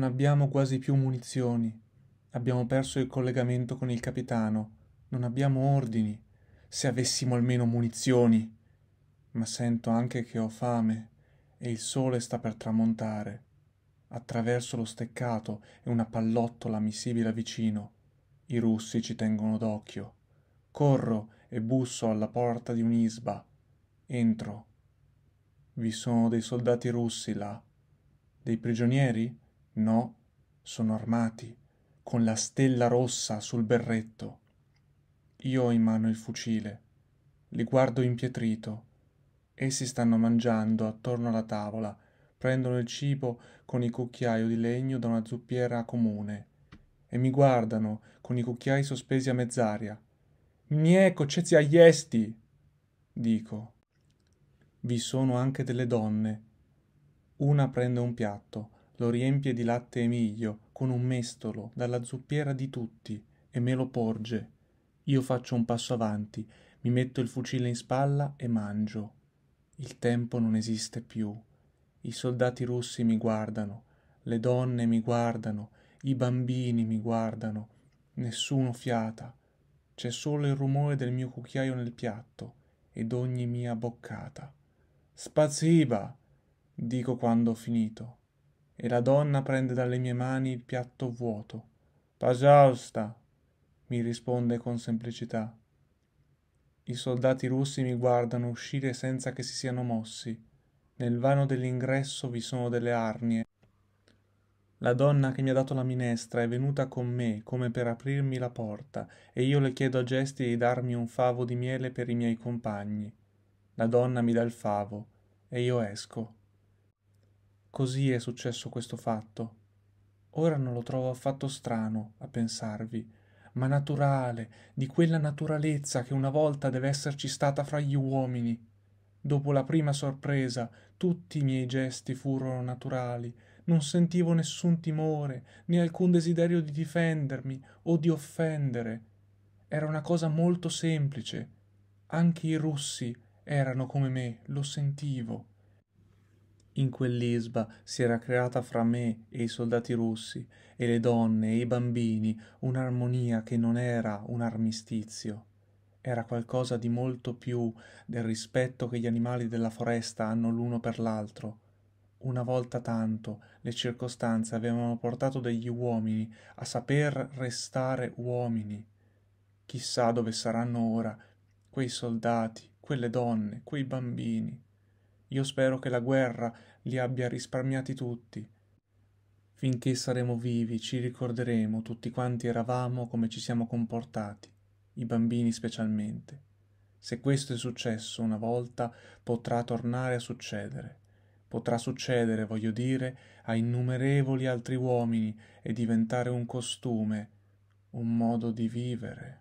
Non abbiamo quasi più munizioni. Abbiamo perso il collegamento con il capitano. Non abbiamo ordini. Se avessimo almeno munizioni. Ma sento anche che ho fame e il sole sta per tramontare. Attraverso lo steccato e una pallottola mi sibila vicino. I russi ci tengono d'occhio. Corro e busso alla porta di un'isba. Entro. Vi sono dei soldati russi là. Dei prigionieri? No, sono armati, con la stella rossa sul berretto. Io ho in mano il fucile. Li guardo impietrito. Essi stanno mangiando attorno alla tavola, prendono il cibo con il cucchiaio di legno da una zuppiera comune e mi guardano con i cucchiai sospesi a mezz'aria. Mieko, cezi aiesti! dico. Vi sono anche delle donne. Una prende un piatto, lo riempie di latte e miglio, con un mestolo, dalla zuppiera di tutti, e me lo porge. Io faccio un passo avanti, mi metto il fucile in spalla e mangio. Il tempo non esiste più. I soldati russi mi guardano, le donne mi guardano, i bambini mi guardano, nessuno fiata. C'è solo il rumore del mio cucchiaio nel piatto ed ogni mia boccata. Spaziba! dico quando ho finito. E la donna prende dalle mie mani il piatto vuoto. Pajausta! mi risponde con semplicità. I soldati russi mi guardano uscire senza che si siano mossi. Nel vano dell'ingresso vi sono delle arnie. La donna che mi ha dato la minestra è venuta con me come per aprirmi la porta e io le chiedo a gesti di darmi un favo di miele per i miei compagni. La donna mi dà il favo e io esco. Così è successo questo fatto. Ora non lo trovo affatto strano a pensarvi, ma naturale, di quella naturalezza che una volta deve esserci stata fra gli uomini. Dopo la prima sorpresa, tutti i miei gesti furono naturali, non sentivo nessun timore, né alcun desiderio di difendermi o di offendere. Era una cosa molto semplice. Anche i russi erano come me, lo sentivo. In quell'isba si era creata fra me e i soldati russi, e le donne e i bambini, un'armonia che non era un armistizio. Era qualcosa di molto più del rispetto che gli animali della foresta hanno l'uno per l'altro. Una volta tanto le circostanze avevano portato degli uomini a saper restare uomini. Chissà dove saranno ora quei soldati, quelle donne, quei bambini. Io spero che la guerra li abbia risparmiati tutti. Finché saremo vivi ci ricorderemo tutti quanti eravamo come ci siamo comportati, i bambini specialmente. Se questo è successo una volta, potrà tornare a succedere. Potrà succedere, voglio dire, a innumerevoli altri uomini e diventare un costume, un modo di vivere.